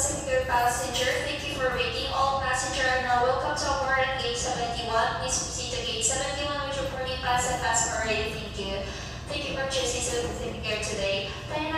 Pacific passenger. Thank you for waiting. All passenger are now welcome to board. at gate 71. Please proceed to gate 71 with your boarding pass and passport already. Thank you. Thank you for choosing Pacific Air today. Tayo